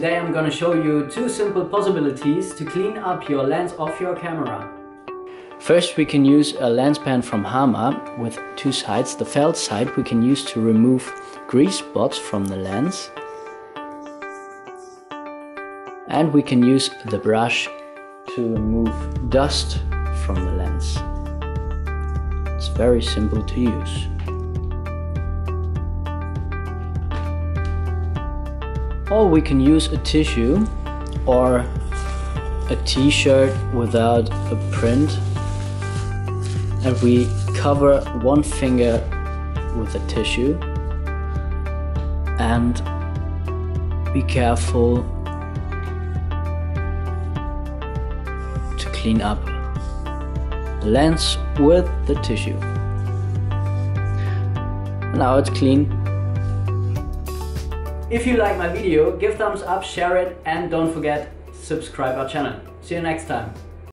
gonna show you two simple possibilities to clean up your lens of your camera. First we can use a lens pen from Hama with two sides. The felt side we can use to remove grease spots from the lens. And we can use the brush to remove dust from the lens. It's very simple to use. Or we can use a tissue or a t-shirt without a print and we cover one finger with a tissue and be careful to clean up the lens with the tissue. Now it's clean. If you like my video, give thumbs up, share it and don't forget subscribe our channel. See you next time.